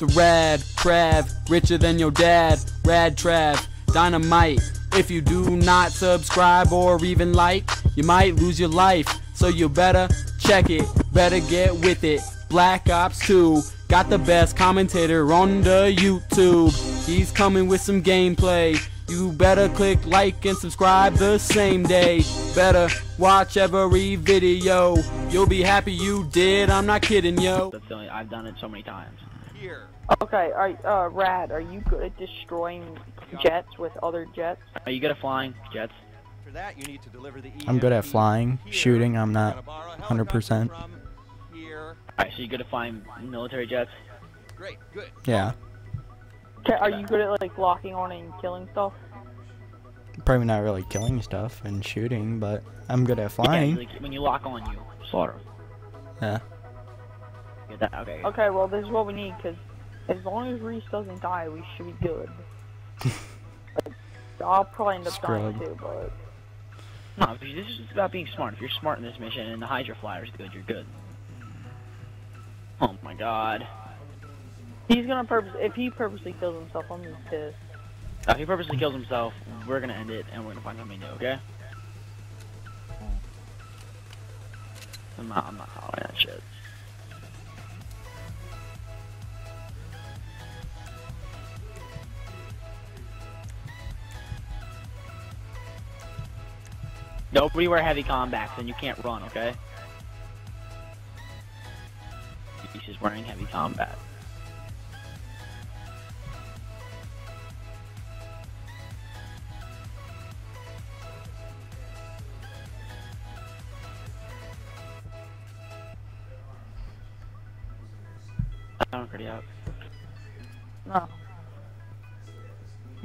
The Rad Trav, richer than your dad. Rad Trav, dynamite. If you do not subscribe or even like, you might lose your life. So you better check it, better get with it. Black Ops 2 got the best commentator on the YouTube. He's coming with some gameplay. You better click like and subscribe the same day. Better watch every video. You'll be happy you did. I'm not kidding, yo. I've done it so many times. Here. Okay, are, uh, Rad, are you good at destroying jets with other jets? Are you good at flying jets? For that, you need to deliver the I'm good at flying. here. Shooting, I'm not Gotta borrow a 100%. helicopter from Here. Alright, so you good at flying military jets? Great, good. Yeah. Okay, are you good at, like, locking on and killing stuff? Probably not really killing stuff and shooting, but I'm good at Yeah, flying. like when you lock on you, slaughter. Yeah. Get that? Okay. Okay, well, this is what we need, because as long as Reese doesn't die, we should be good. like, I'll probably end up dying too, but... No, this is about being smart. If you're smart in this mission and the Hydra Flyer's good, you're good. Oh my god. He's gonna purpose- if he purposely kills himself, I'm gonna. Uh, if he purposely kills himself, we're gonna end it and we're gonna find something new, okay? I'm not, I'm not following that shit. Nobody wear heavy combats and you can't run, okay? He's just wearing heavy combat. I'm ready up. No. Come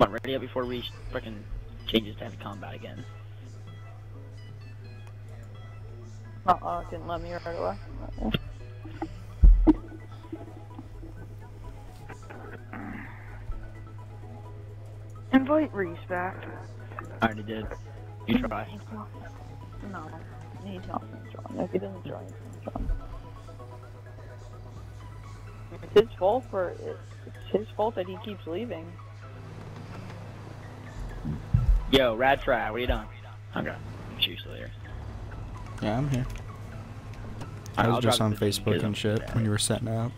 on, ready up before we freaking changes to heavy combat again. Uh-uh, didn't let me right away. Invite Reese back. I already did. You try. No, he's not gonna join. If he doesn't join, he's gonna join. It's his fault for it's his fault that he keeps leaving. Yo, Rad Try, what are you doing? I'm good. Shoot you still here. Yeah, I'm here. I I'll was just on Facebook and shit when you were setting up.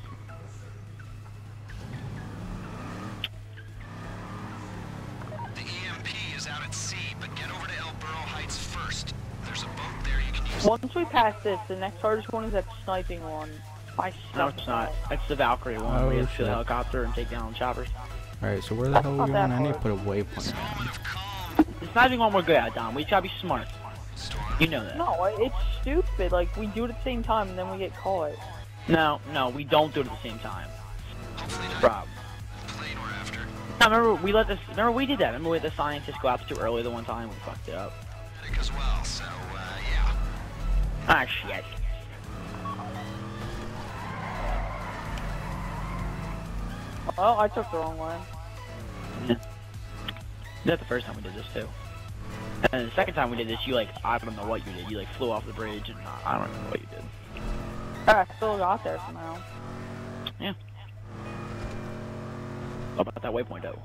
The EMP is out at sea, but get over to El Burro Heights first. There's a boat there you can use. Once we pass this, the next hardest one is that sniping one. I No, it's not. at It's the Valkyrie one. Oh, where you have to shoot shit. helicopter and take down choppers. Alright, so where the That's hell are we going? I need to put a waypoint on. Of calm. The sniping one we're good at, Dom. We gotta be smart. Storm. You know that. that. No, it's stupid. Like we do it at the same time and then we get caught. No, no, we don't do it at the same time. Hopefully not Problem. the plane we're after. No, remember we let this. Remember we did that. Remember we let the scientists go out too early the one time. We fucked it up. Think as well, so, uh, yeah. Ah shit. Well, I took the wrong way. That's the first time we did this too. And the second time we did this, you like I don't know what you did. You like flew off the bridge and uh, I don't know what you did. I still got there somehow. What about that waypoint though?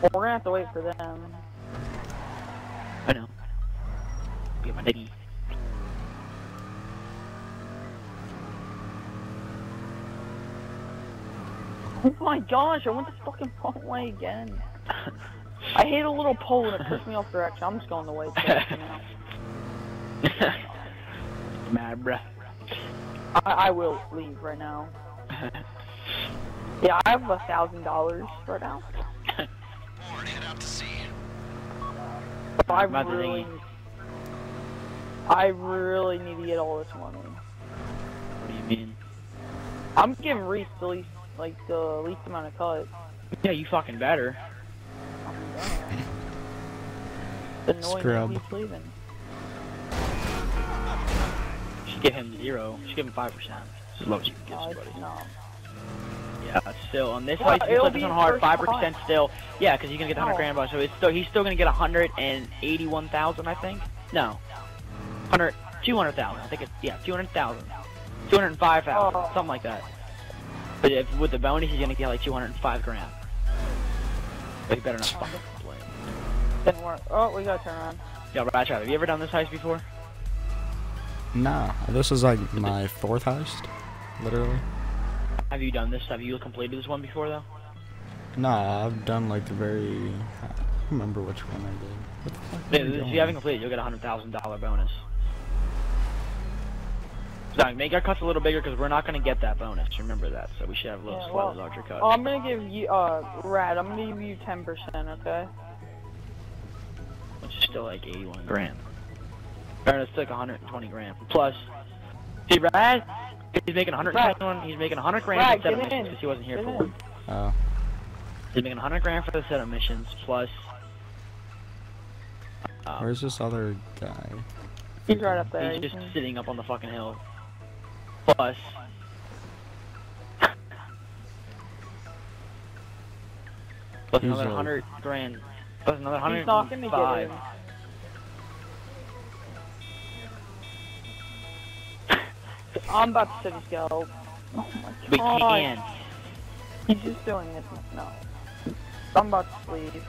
Well, we're gonna have to wait for them. I know. Get my diggy. Oh my gosh, I went the fucking wrong way again. I hit a little pole and it pushed me off direction. I'm just going the way now. Mad bruh. I, I will leave right now. Yeah, I have a thousand dollars right now. Board, head out to sea. But I really. I really need to get all this money. What do you mean? I'm giving Reese the least, like the least amount of cut. Yeah, you fucking better. It's annoying Scrub. that he's leaving. Just give him zero. Just give him five percent. This is low as you can No, give somebody. not. Yeah, it's still on this Well, place. You it'll flip this be on hard, five percent still. Yeah, because he's gonna get the hundred grand bonus. So it's still he's still gonna get a hundred and eighty-one thousand, I think. No, hundred, two hundred thousand. I think it's yeah, two hundred thousand, two hundred five thousand, Oh. something like that. But if with the bonus, he's gonna get like 205 grand. But he better not fucking complain. Didn't work. Oh, we got to turn around. Yo, Ratchet, have you ever done this heist before? Nah, this is like my fourth heist, literally. Have you done this? Have you completed this one before though? Nah, I've done like the very. I don't remember which one I did. What the fuck? Yeah, if you haven't completed, you'll get a hundred thousand dollar bonus. So make our cuts a little bigger because we're not gonna get that bonus. Remember that. So we should have a little Yeah, slightly well- larger cut. Oh, I'm gonna give you, uh, Rad, I'm gonna give you 10%, okay? which is still like 81 grand. Or it's like 120 grand. Plus, see, Brad, he's making 121. He's making 100 grand Brad, for the set of missions because he wasn't here Get for. in. it. Oh, He's making 100 grand for the set of missions plus. Um, where's this other guy? He's right up there. he's just sitting up on the fucking hill. Plus. Plus He's another 100 grand. Plus another He's not gonna get 105. I'm about to city scout. Oh my god. We god. can't. He's just doing it. No. I'm about to leave. He's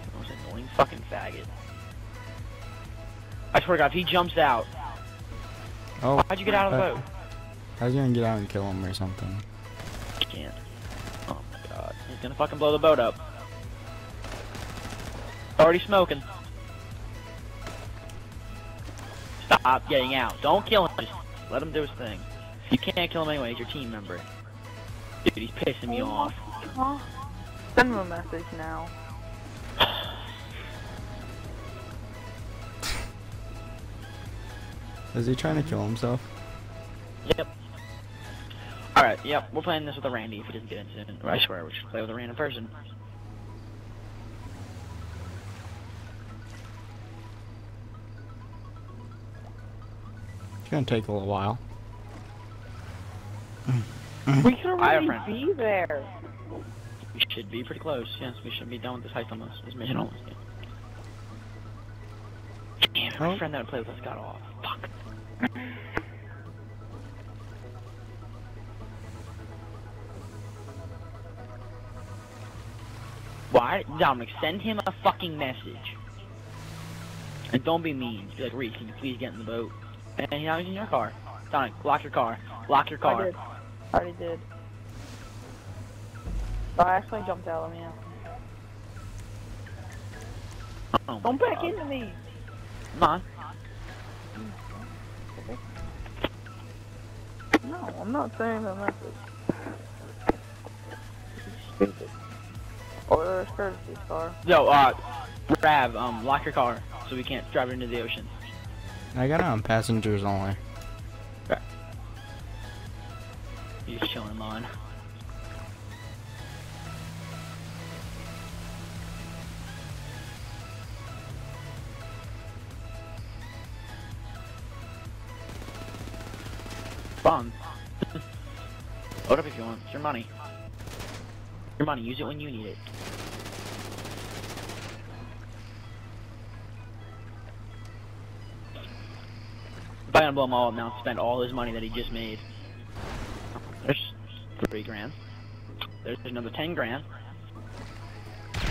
the most annoying fucking faggot. I swear to God, if he jumps out, Oh, how'd you get out of the uh, boat? I was gonna get out and kill him or something. I can't. Oh my God, he's gonna fucking blow the boat up. Already smoking. Stop getting out. Don't kill him. Just let him do his thing. You can't kill him anyway. He's your team member. Dude, he's pissing me off. Huh? Send him a message now. Is he trying to kill himself? Yep. Alright, yep, we're playing this with a Randy if he doesn't get in soon. I swear, we should play with a random person. It's gonna take a little while. We could I already be there. We should be pretty close. Yes, we should be done with this heist almost. This mission almost. Yeah. Damn my Oh. friend that would play with us got off. Fuck. Why? Dominic, send him a fucking message. And don't be mean. Be like, Reese, can you please get in the boat? And now he's in your car. Dominic, lock your car. Lock your car. I car. did. I already did. But oh, I actually jumped out of me. Oh Don't back God. into me. Come on. No, I'm not saying the message. Stupid. Or a courtesy car. Yo, uh, Rav, um, lock your car so we can't drive into the ocean. I got it on passengers only. He's just chilling on. Your money. Use it when you need it. If I gonna blow him all up now, spend all his money that he just made. There's three grand. There's another ten grand.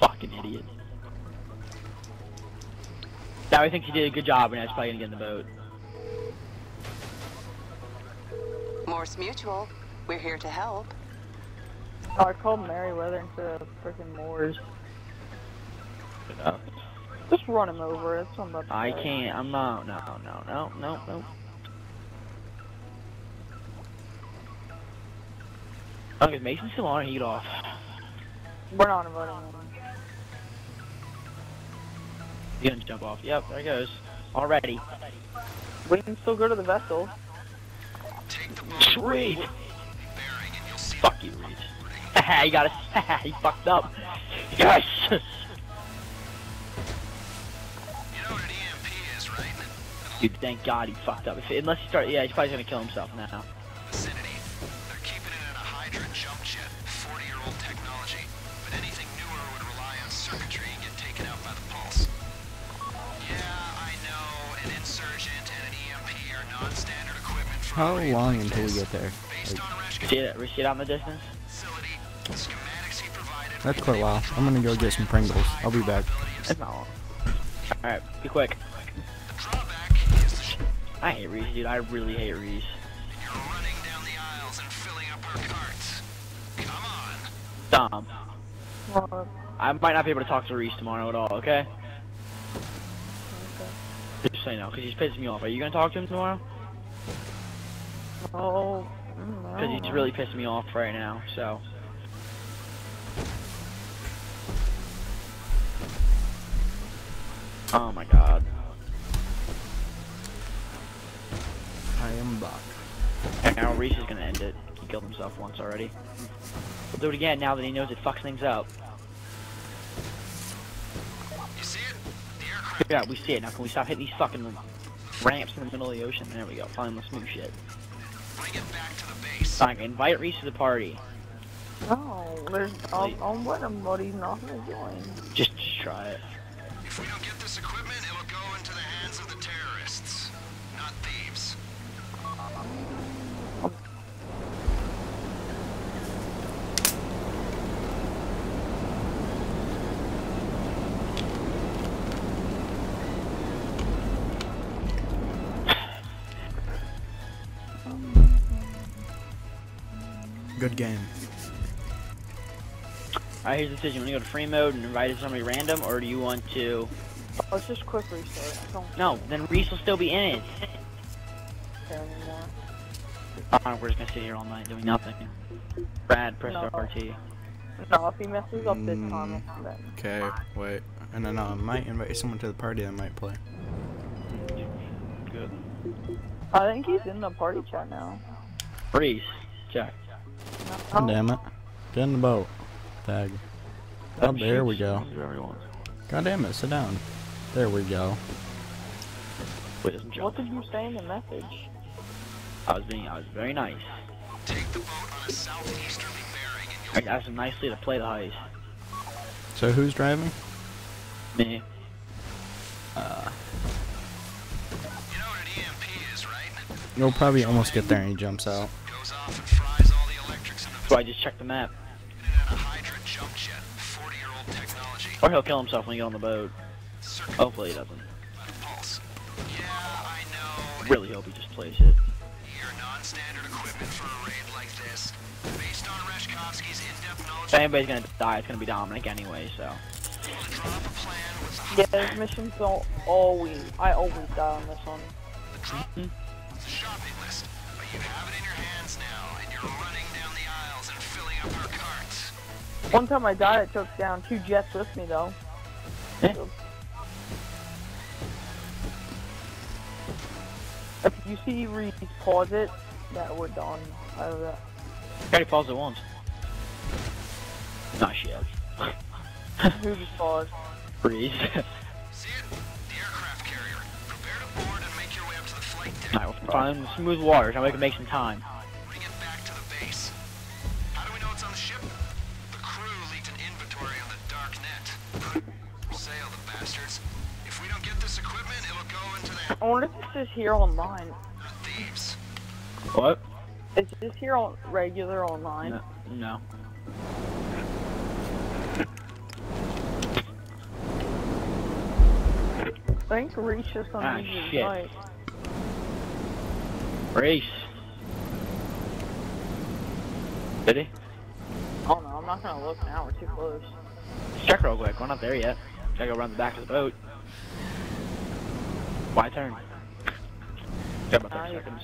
Fucking idiot. Now he thinks he did a good job and he's probably gonna get in the boat. Mors Mutual, we're here to help. Oh, I called Merryweather instead of freaking Mors. Just run him over. That's what I'm about I say. can't. I'm not. No, no, no, no, no. Oh, is Mason still on or he get off? We're not inviting him. He's gonna jump off. Yep, there he goes. Already. We can still go to the vessel. Sweet. Fuck you, Reed. Haha, he got us. he fucked up. Yes. You? Dude, thank God he fucked up. If, unless he start, yeah, he's probably gonna kill himself now. How long until we get there? On Resh See it? We see it out in the distance? facility, schematics he provided. That's quite a while. I'm gonna go get some Pringles. I'll be back. It's not long. Alright, be quick. The drawback is the sh- I hate Reese, dude. I really hate Reese. you're running down the aisles and filling up our carts. Come on. Dom. What? I might not be able to talk to Reese tomorrow at all, okay? Okay. Just say no, because he's pissing me off. Are you going to talk to him tomorrow? Oh. Because he's really pissing me off right now, so. Oh my god. I am back. And now Reese is gonna end it. He killed himself once already. We'll do it again now that he knows it fucks things up. You see it? The aircraft Yeah, we see it. Now can we stop hitting these fucking ramps in the middle of the ocean? There we go. Finally, let's move shit. Bring it back to the base. Sonic, invite Reese to the party. No, there's. I'll, I'll let him, but he's not gonna join. Just, just try it. If we don't get this equipment, it'll go into the hands of the terrorists, not thieves. Good game. Alright, here's the decision. You want to go to free mode and invite somebody random, or do you want to... Let's just quick restart. Don't No, then Reese will still be in it. care. Oh, we're just gonna sit here all night doing nothing. Brad, press No. RT. No, if he messes up this time, Mm. then. Okay, wait. And then uh, I might invite someone to the party that might play. Good. I think he's in the party chat now. Reese, check. God damn it. Get in the boat. Tag. Oh, there we go. Whoever. God damn it, sit down. There we go. Wait, What did you say in the message? I was being, I was very nice. Take the boat on a southeasterly bearing and I you'll asked him nicely to play the heist. So who's driving? Me. Uh, You know what an EMP is, right? you'll probably almost get there and he jumps out. So I just checked the map. at a Hydra jump jet, 40-year-old technology. Or he'll kill himself when he get on the boat. Hopefully he doesn't. Yeah, Really hope he just plays it. Your non-standard equipment for a raid like this. Based on Rashkovsky's in-depth knowledge If anybody's gonna die, it's gonna be Dominic anyway, so. we'll draw up a plan with the, Yeah, his missions don't always. I always die on this one. Mm-hmm. the drop One time I died, I took down two jets with me though. Eh? If you see Reese pause it, that we're done. Out of that. I already paused it once. Not shit. Who just paused? Breeze. See it? The aircraft carrier. Prepare to board and make your way up to the flight deck. Alright, we'll find smooth waters, now we can make some time. I wonder if this is here online. thieves. What? Is this here on regular online? No. no. I think Reese is on Ah, shit. night. Reese. Did he? Oh no, I'm not gonna look now. We're too close. Check real quick, we're not there yet. Gotta go around the back of the boat. Why turn? Got about 30 Ah, seconds.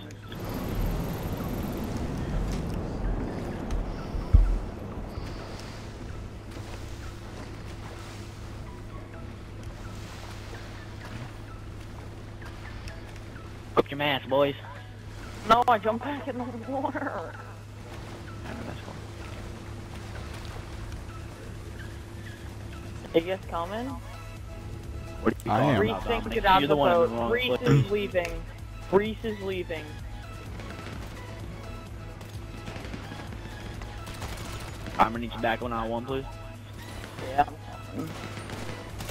Whip your mask, boys. No, I jumped back in the water. Yeah, that's cool. Coming? What are you I talking am. Reese thinks get out You're of the one boat. wrong Reese is leaving. Reese is leaving. I'm gonna need you back on aisle one, please. Yeah.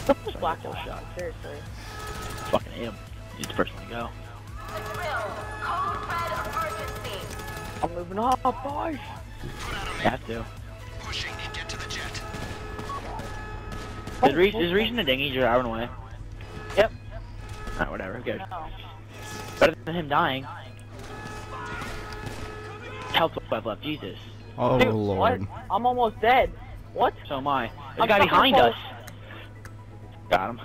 What's this black Kill hole shot. shot? Seriously. Fucking him. He's the first one to go. Code red emergency. I'm moving up, boys. Put out a You man have to. pushing and get to the jet. Is, Reese, is reaching the dinghy just hour away? Yep. Alright, whatever, who cares? No. Better than him dying. Health web left, Jesus. Oh Dude, lord. what? I'm almost dead. What? So am I. There's a I'm guy behind full. us. Got him.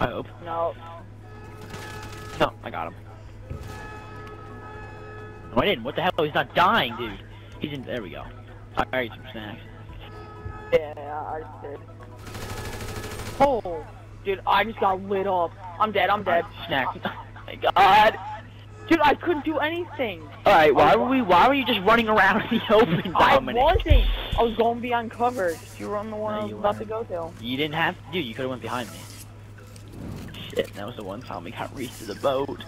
I hope. No. No, I got him. No, I didn't. What the hell? He's not dying, dude. He's in. There we go. I I ate some snacks. Yeah, I just did. Oh, dude, I just got lit up. I'm dead. I'm dead. Snacks. my God. Dude, I couldn't do anything. All right. Why were we? Why were you just running around in the open, I Dominic? wasn't. I was going behind cover. You were on the one No, I was you about to weren't. go to. You didn't have to. Dude, you could have went behind me. Shit. That was the one time we got Reese to the boat.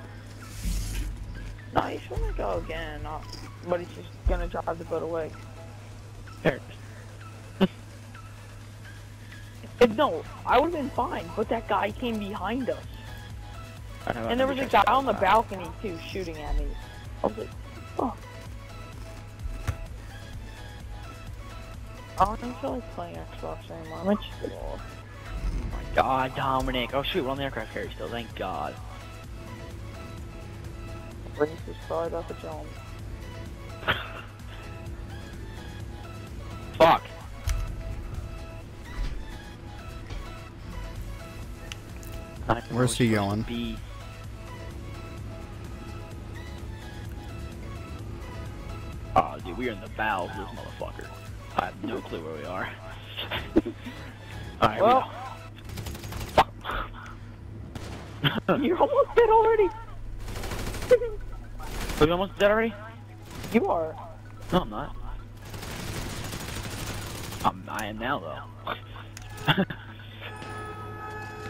No, he's gonna go again. Uh, but he's just gonna drive the boat away. There. It, no, I would have been fine, but that guy came behind us. And there was a guy on the balcony too, shooting at me. I was like, fuck. I don't even feel like playing Xbox anymore. I'm just get off. God, Dominic. Oh shoot, we're on the aircraft carrier still. Thank God. Race is probably about to. Fuck. Where's he going? Be. Oh, dude, we are in the bowels of this motherfucker. I have no clue where we are. Alright, Well, we you're almost dead already. Are you almost dead already? you are. No, I'm not. I'm, I am now, though.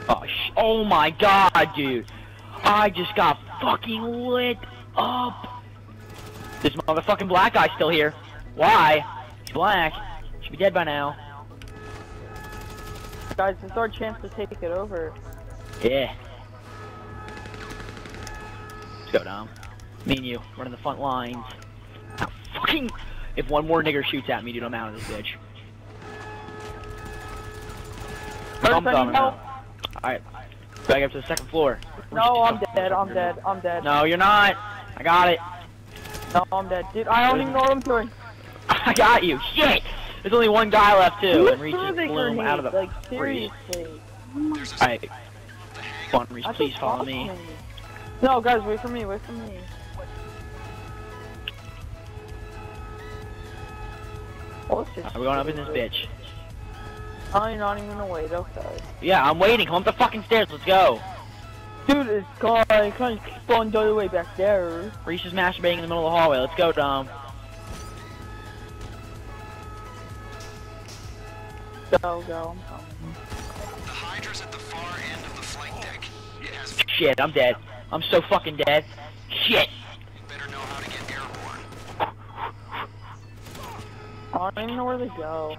oh, oh my god, dude. I just got fucking lit up. This motherfucking black guy's still here. Why? He's black. Should be dead by now. Guys, it's our chance to take it over. Yeah. Let's go, Dom. Me and you, running the front lines. Fucking... If one more nigger shoots at me, dude, I'm out of this bitch. First, I'm I coming need help. out. Alright. Back up to the second floor. No, I'm dead. I'm dead. I'm dead. No, you're not. I got it. No, I'm dead. Dude, I don't even know what I'm doing. I got you. Shit! There's only one guy left, too. Who And Reese threw just the blew him out of the... Like, seriously. Alright. On, Reese, please follow me. No, guys, wait for me. Wait for me. Just Are we going up in this bitch? Oh, you're not even gonna wait. Okay. Yeah, I'm waiting. Come up the fucking stairs. Let's go. Dude, it's gone. It kind of spawned all the way back there. Reese is masturbating in the middle of the hallway. Let's go, Dom. Go, go. I'm coming. The Hydra's at the far end of the flight deck. It has Shit, I'm dead. I'm so fucking dead. Shit. better know how to get airborne. I don't even know where to go.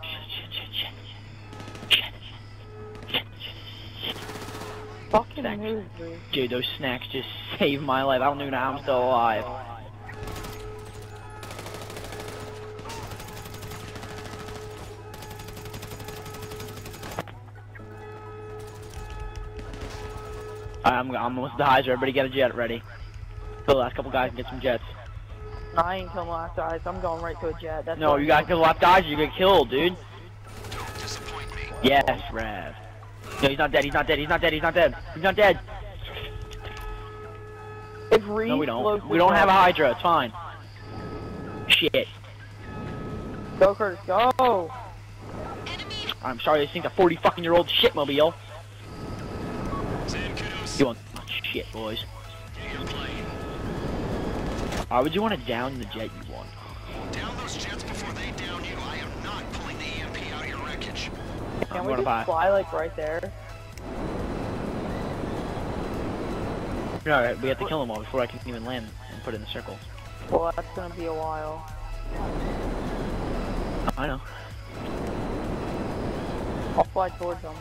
Fucking Thanks. move, dude. Dude, those snacks just saved my life. I don't even know how I'm still alive. I'm, I'm almost at the hyzer. Everybody get a jet ready. The last couple guys and get some jets. No, I ain't killing last guys. I'm going right to a jet. That's No, you I'm gotta kill the last guys or you get killed, dude. Don't disappoint me. Yes, Rev. No, he's not dead. He's not dead. He's not dead. He's not dead. He's not dead. If Reese No, we don't. We don't have a Hydra. It's fine. Shit. Go, Curtis, go! I'm sorry. This thing's a 40 fucking year old shitmobile. Sam Kudos, You want shit, boys. getting. Why would you want to down the jet you want? Down those jets before they down you. I am not pulling the EMP out of your wreckage. Can I'm we just buy. fly, like, right there? Alright, we have to kill them all before I can even land and put it in the circle. Well, that's gonna be a while. I know. I'll fly towards them.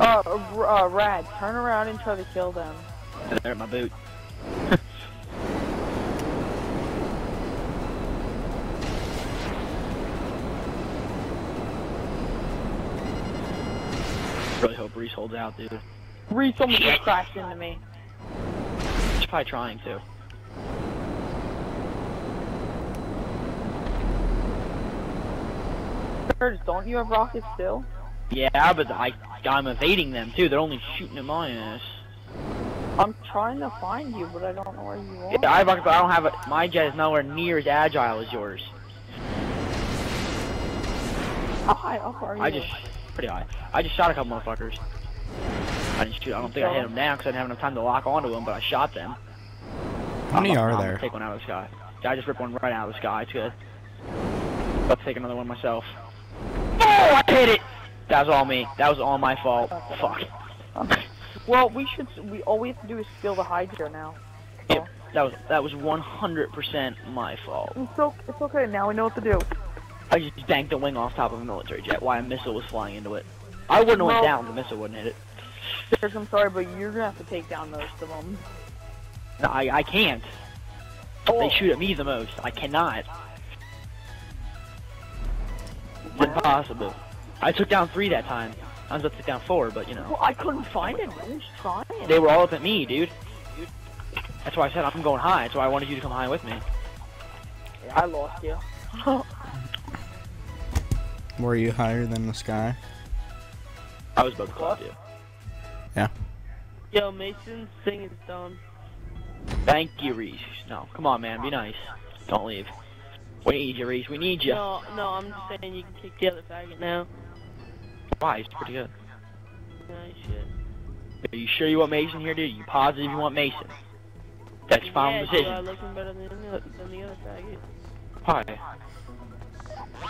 Uh, uh, Rad, turn around and try to kill them. They're at my boot. Reese holds out, dude. Reese almost just crashed into me. She's probably trying to. Don't you have rockets still? Yeah, but I, I'm evading them too. They're only shooting at my ass. I'm trying to find you, but I don't know where you are. Yeah, I have rockets, but I don't have it. My jet is nowhere near as agile as yours. How high up are you? I just pretty high. I just shot a couple motherfuckers. I didn't shoot. I don't think I hit them down because I didn't have enough time to lock onto them, but I shot them. How many I'm- are I'm there? Take one out of the sky. I just ripped one right out of the sky. It's good. About to take another one myself. Oh, I hit it. That was all me. That was all my fault. Fuck. Well, we should. We all we have to do is steal the Hydra now. Yep. That was that was 100% my fault. It's, o- it's okay. Now we know what to do. I just banked a wing off top of a military jet while a missile was flying into it. I wouldn't have went down. The missile wouldn't hit it. Curtis, I'm sorry, but you're gonna have to take down most of them. No, I I can't. Oh. They shoot at me the most. I cannot. It's impossible. I took down three that time. I was about to take down four, but you know. Well, I couldn't find it. I was trying. They were all up at me, dude. That's why I said I'm going high. That's why I wanted you to come high with me. I lost you. Were you higher than the sky? I was about to call you. Yeah. Yo, Mason, thing is done. Thank you, Reese. No, come on, man. Be nice. Don't leave. We need you, Reese. We need you. No, no, I'm just saying you can kick the other faggot now. Why? He's pretty good. Nice shit. Are you sure you want Mason here, dude? you positive you want Mason? That's your final yeah, do decision. I looking better than the, than the other faggot? Why?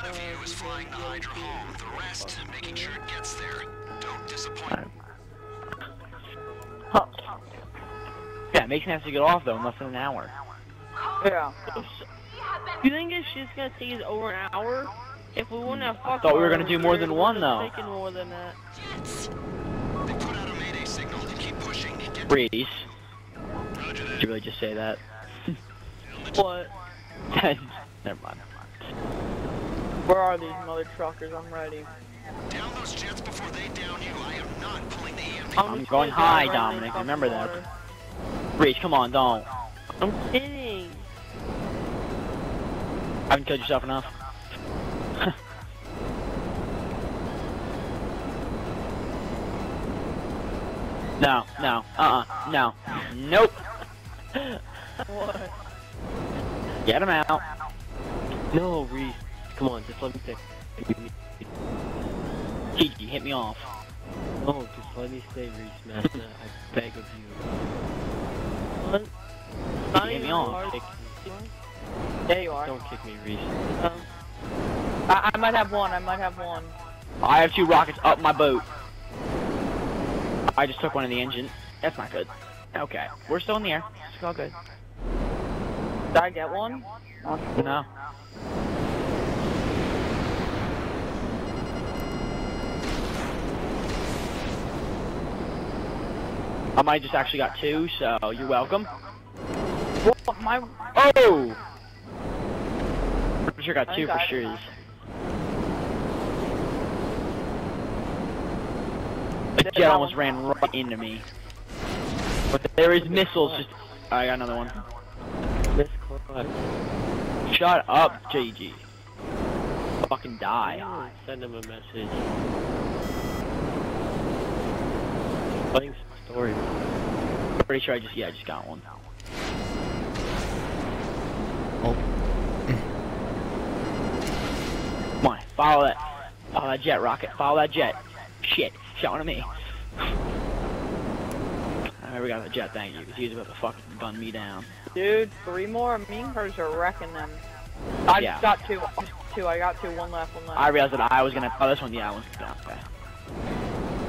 One of you is flying the Hydra home, the rest making sure it gets there. Don't disappoint. Huh. Yeah, Mason has to get off though in less than an hour. Yeah. You think this shit's gonna take us over an hour? If we wouldn't have fucked thought we were her, gonna do more than it one, would've though. Taken more than that. They put out a mayday signal. Keep pushing. Get Reese, Roger did you really just say that? What? Never mind. Where are these mother truckers? I'm ready. Down those jets before they down you. I am not pulling the EMP. I'm just going gonna high, drive Dominic, fucking remember that. water. Reese, come on, don't. I'm kidding. Haven't killed yourself enough. no, no, uh-uh, no, nope. What? Get him out. No, Reese. Come on, just let me stay. Gigi, hit me off. No, just let me stay, Reese, man. I beg of you. What? Not Hit me off. hard. Kick- There you are. Don't kick me, Reese. Um, I, I might have one. I might have one. I have two rockets up my boat. I just took one in the engine. That's not good. Okay, we're still in the air. It's all good. Did I get one? No. I might just actually got two, so you're welcome. What? My. Oh! Pretty sure got two for sure. The jet almost ran right into me. But there is missiles just... I got another one. Shut up, JG. Fucking die. Send him a message. Playing story. Pretty sure I just... Yeah, I just got one. Oh. Come on, follow that. Follow that jet, Rocket. Follow that jet. Shit, shot at me. Alright, we got the jet, thank you. 'cause He's about to fucking gun me down. Dude, three more. Me and are wrecking them. I Yeah. just got two. Two. I got two. One left. One left. I realized that I was gonna. Oh, this one, yeah, I was gonna. Okay.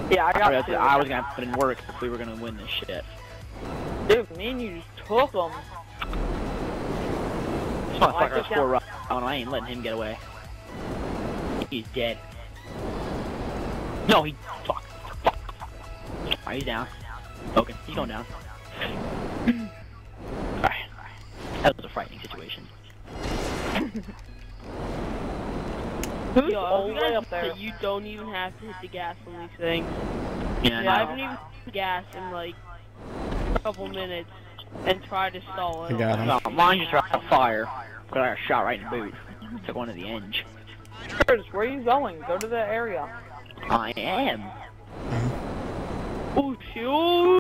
Yeah, I I got realized two. I was gonna put in work if we were gonna win this shit. Dude, me and you just took them. This motherfucker has four rounds, and I ain't letting him get away. He's dead. No, he. Fuck. Fuck. Alright, he's down. Okay, he's going down. Alright. That was a frightening situation. Who's yo, all the way up there? you don't even have to hit the gas on these things. Yeah, Yeah, I no. haven't even gas in like a couple minutes and tried to stall I it. got him. No, mine just got fire. but I got shot right in the boot. Took one of the ends. Curtis, where are you going? Go to the area. I am. Oh shoot!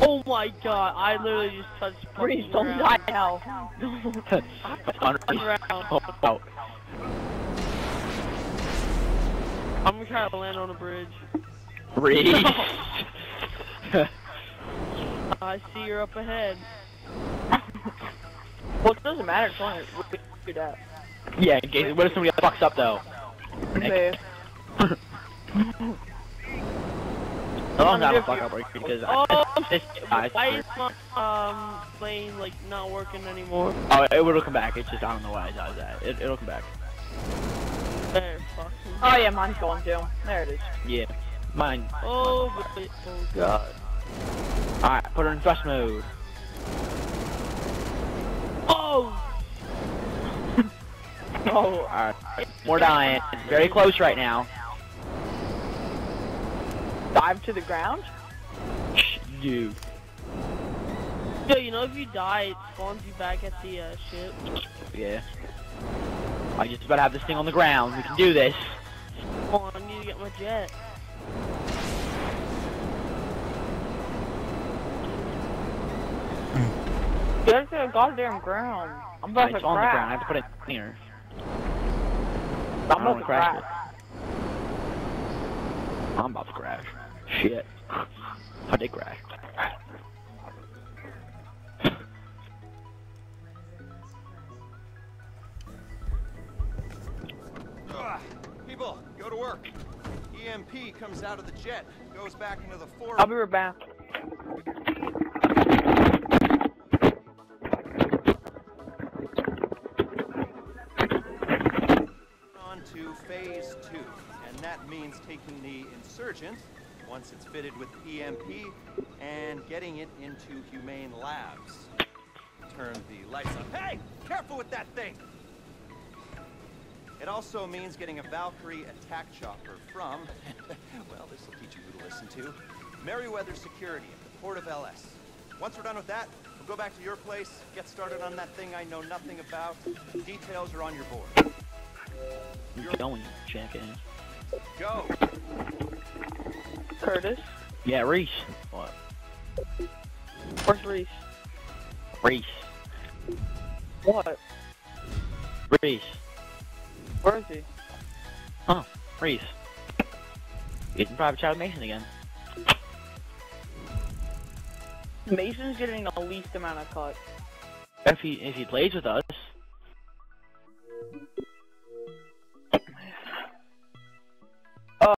Oh my god, I literally just touched Reese, fucking don't ground. die now. On Ground. I'm gonna try to land on a bridge. Reese. I see you're up ahead. well, it doesn't matter. It's only we do that. yeah, what if somebody fucks up though? Okay. I don't have a fuck up because I, Oh, guy's why is my um plane like not working anymore? Oh, it will come back. It's just I don't know why does that. It, it'll come back. Oh yeah, mine's going too. There it is. Yeah, mine. Oh, oh god. All right, put her in thrust mode. Oh! Oh, All right, we're dying. Very close right now. dive to the ground. Dude. Yo, you know if you die, it spawns you back at the uh, ship. Yeah. I just about have this thing on the ground. We can do this. Come on, I need to get my jet. Get to the goddamn ground. I'm about it's to on the crash. ground. I have to put it here. I'm about to wanna crash crash. I'm about to crash. Shit. I did crash. People, go to work. EMP comes out of the jet, goes back into the forum. I'll be right back. on to phase two, and that means taking the insurgent, once it's fitted with EMP, and getting it into humane labs. Turn the lights on. Hey! Careful with that thing! It also means getting a Valkyrie attack chopper from, well, this will teach you who to listen to, Merryweather Security at the port of LS. Once we're done with that, we'll go back to your place, get started on that thing I know nothing about. Details are on your board. You're going, jackass. Go! Curtis, Yeah, Reese. What? where's Reese? Reese. What? Reese. Where is he? Oh, Reese. Getting private child Mason again. Mason's getting the least amount of cut. If he if he plays with us.